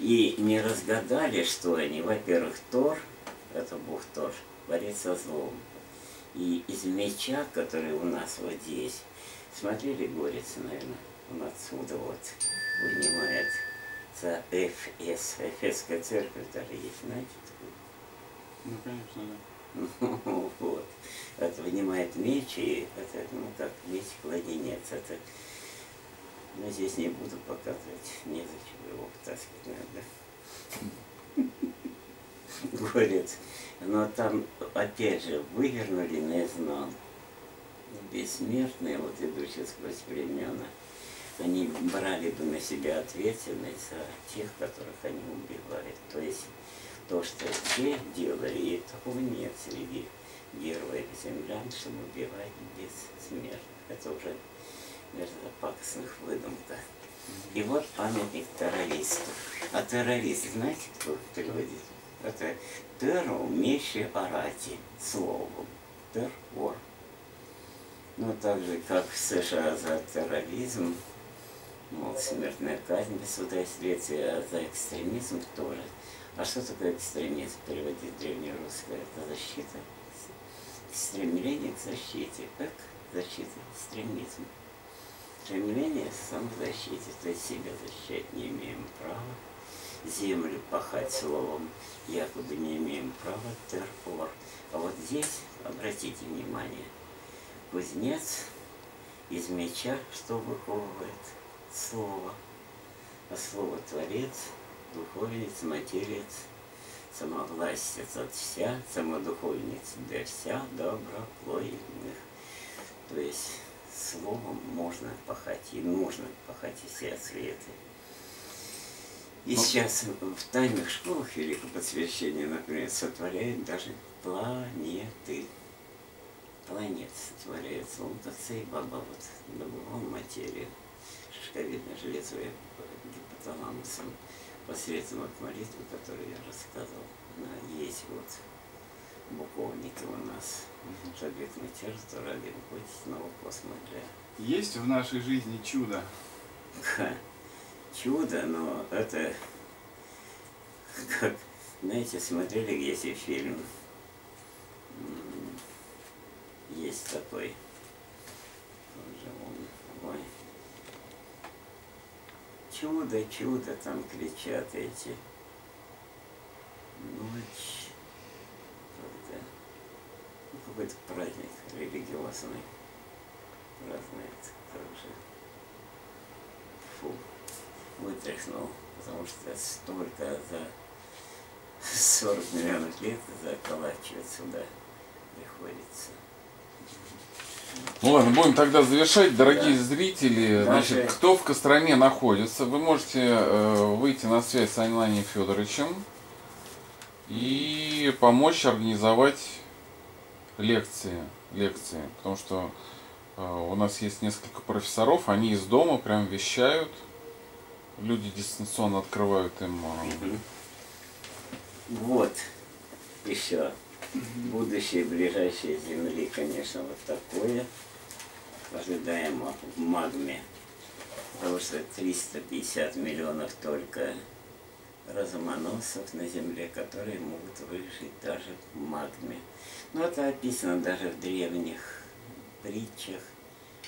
И не разгадали, что они, во-первых, Тор, это Бог Тор, борется со злом. И из меча, который у нас вот здесь, смотрели Горица, наверное, он отсюда вот вынимает за ФС, Эфесская церковь даже есть, знаете такую? Ну, конечно, да. Ну, вот. Это вынимает меч, и это, ну, как меч кладенец. Это, ну, здесь не буду показывать, незачем его втаскивать надо. Говорит, но там, опять же, вывернули наизнанку. Бессмертные, вот идущие сквозь времена, они брали бы на себя ответственность за тех, которых они убивают. То есть то, что те делали, и такого нет среди героев землян, чтобы убивать бессмертных. Это уже между пакостных выдумка. И вот памятник террористу. А террорист, знаете, кто переводит? Это терро, умеющий орать словом. Террор. Ну, так же, как в США за терроризм, мол, смертная казнь без суда и следствия, а за экстремизм тоже. А что такое экстремизм? Переводит древнерусское. Это защита. Стремление к защите. Как защита? Экстремизм. Стремление к самозащите. То есть себя защищать не имеем права. Землю пахать словом якобы не имеем права. Террор. А вот здесь, обратите внимание, кузнец из меча что выковывает? Слово. А слово Творец – духовниц, матерец, самовластец от вся, самодуховниц для вся доброплойных. То есть словом можно пахать и нужно пахать все светы. И Но... сейчас в тайных школах великопосвящения, например, сотворяют даже планеты. Планет сотворяет Солнце и Баба вот добывал материю. Шишковидное железо гипоталамусом посредством молитвы, которую я рассказывал, она есть вот буковники у нас. Жабек Матерство, Рабин Путь, снова космо для... Есть в нашей жизни чудо? Чудо, но это как, знаете, смотрели где фильм? Есть такой чудо, чудо, там кричат эти. Ночь. Когда ну, какой-то праздник религиозный празднует также. Фу, вытряхнул, потому что столько за 40 миллионов лет заколачивать сюда приходится. Ну ладно, будем тогда завершать. Дорогие да. зрители, значит, кто в Костроме находится, вы можете э, выйти на связь с Айланием Федоровичем и помочь организовать лекции. лекции. Потому что э, у нас есть несколько профессоров, они из дома прям вещают. Люди дистанционно открывают им. Э... Вот еще будущее ближайшей Земли, конечно, вот такое ожидаемо в магме. Потому что 350 миллионов только разумоносов на Земле, которые могут выжить даже в магме. Но это описано даже в древних притчах.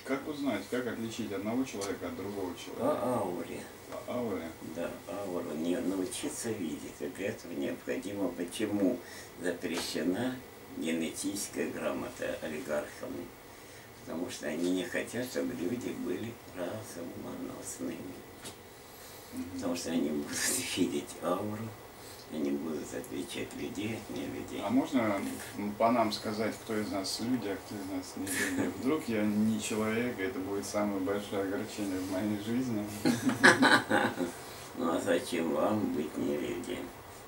Как узнать, как отличить одного человека от другого человека? По ауре. По ауре? Да, ауру. Не научиться видеть. И для этого необходимо, почему запрещена генетическая грамота олигархами потому что они не хотят, чтобы люди были разумоносными. Потому что они будут видеть ауру, они будут отличать людей от не людей. А можно по нам сказать, кто из нас люди, а кто из нас не люди? Вдруг я не человек, и это будет самое большое огорчение в моей жизни. Ну а зачем вам быть не людям?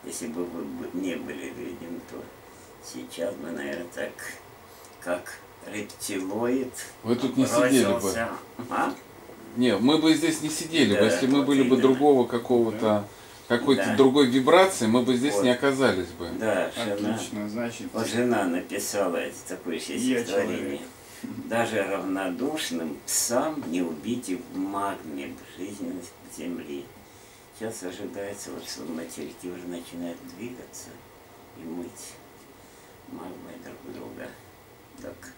Если бы вы не были людям, то сейчас бы, наверное, так, как рептилоид. Вы тут не сидели бы. А? Не, мы бы здесь не сидели да, бы. Если мы были бы другого какого-то какой-то да. другой вибрации, мы бы здесь вот. не оказались бы. Да, жена, Отлично, значит. Вот жена написала такое стихотворение. Даже равнодушным псам не убить в магме жизненность земли. Сейчас ожидается, вот, что материки уже начинают двигаться и мыть магмой друг друга. Так,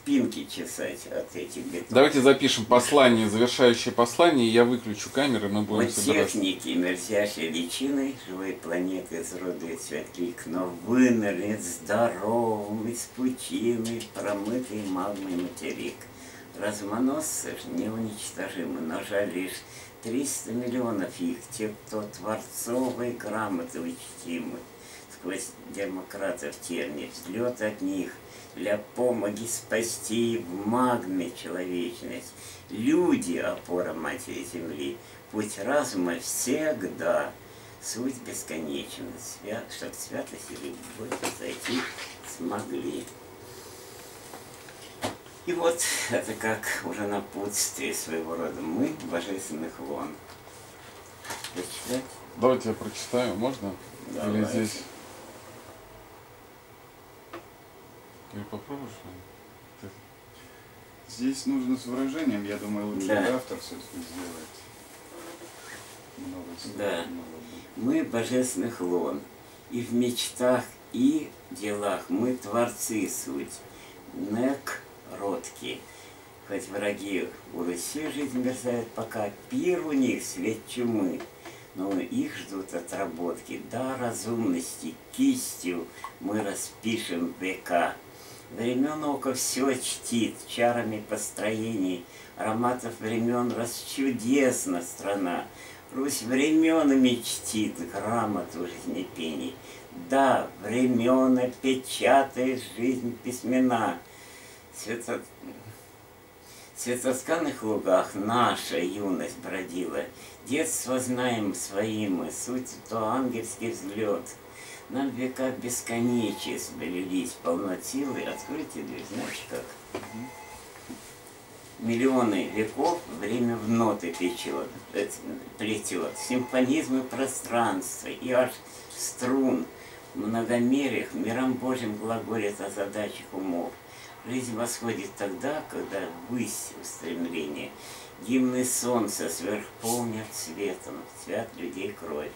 спинки чесать от этих бетонов. Давайте запишем послание, завершающее послание, я выключу камеры, мы будем От собираться. техники мерзящей личиной живой планеты изродует светлик, но вынырнет здоровым из пучины промытый магмой материк. Размоносцы ж неуничтожимы, но жаль лишь 300 миллионов их, те, кто творцовой грамоты учтимы. Сквозь демократов тернет, взлет от них для помоги спасти в магме человечность. Люди — опора Матери Земли, путь разума всегда, суть бесконечна, свят, чтоб святость и любовь зайти смогли. И вот это как уже напутствие своего рода. Мы божественных лон. Прочитать? Давайте я прочитаю, можно? Или Давайте. здесь? Попробуешь? Ты- Здесь нужно с выражением, я думаю, лучше Да. автор все-таки сделает. Много слов, Да. много. Мы божественных лон, и в мечтах, и делах мы творцы суть. Нек родки. Хоть враги у Руси жизнь мерзают, пока пир у них свет чумы. Но их ждут отработки, да разумности, кистью мы распишем века. Времен око все чтит, чарами построений, ароматов времен расчудесна страна. Русь временами чтит грамоту жизнепений. Да, времена печатает жизнь письмена. В светосканных лугах наша юность бродила. Детство знаем своим мы, суть то ангельский взлет. Нам века бесконечие сбелились, полно силы. Откройте дверь, знаете как? Миллионы веков время в ноты печет, э, плетет, симфонизмы пространства и аж струн в многомериях миром Божьим глаголит о задачах умов. Жизнь восходит тогда, когда высь устремление. Гимны солнца сверхполнят светом, свят людей кровь.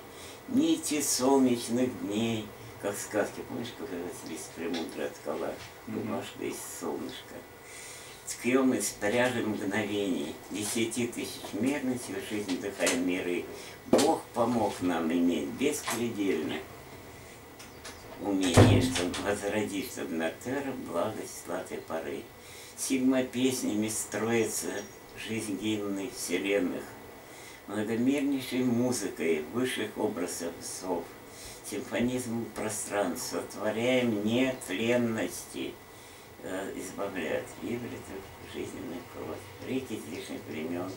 Нити солнечных дней, как сказки, помнишь, как Василис Премудрый откала, бумажка из солнышка. Ткем из пряжи мгновений, десяти тысяч мерностью жизнь вдыхаем миры. Бог помог нам иметь беспредельно умение, чтобы возродить, чтобы на терра благость златой поры. Сигма песнями строится гимны вселенных, многомернейшей музыкой высших образов сов, симфонизм пространства, творяем нетленности, э, избавляет. Вибритов жизненных кровь. Реки излишних времен,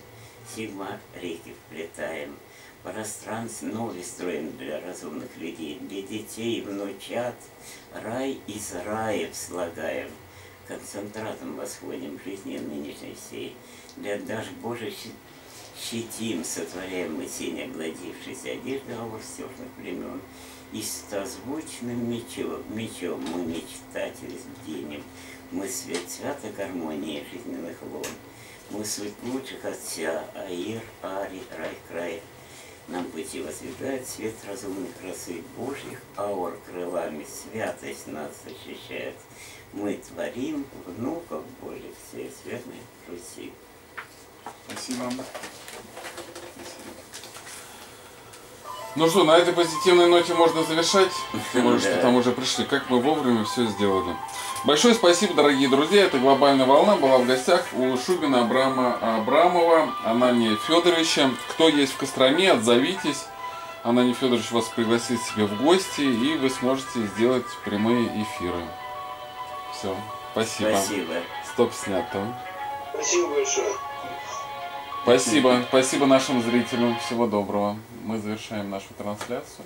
сигма реки вплетаем, пространство новый строим для разумных людей, для детей и внучат, рай из раев слагаем, концентратом восходим жизни нынешней всей, для даже Божий щи- щитим сотворяем мы сень обладившись, одежда овостежных времен, и стозвучным мечом, мечом мы мечтатели бдением, мы свет святой гармонии жизненных лон, мы суть лучших отца, Аир, Ари, Рай, Край, нам пути воздвигает свет разумной красы Божьих аур крылами, святость нас защищает. Мы творим внуков Божьих всей светлой Руси. Спасибо. Ну что, на этой позитивной ноте можно завершать. Тем более, что там уже пришли. Как мы вовремя все сделали. Большое спасибо, дорогие друзья. Это «Глобальная волна» была в гостях у Шубина Абрама Абрамова, Анания Федоровича. Кто есть в Костроме, отзовитесь. Анания Федорович вас пригласит себе в гости, и вы сможете сделать прямые эфиры. Все. Спасибо. Спасибо. Стоп снято. Спасибо большое. Спасибо. Спасибо нашим зрителям. Всего доброго. Мы завершаем нашу трансляцию.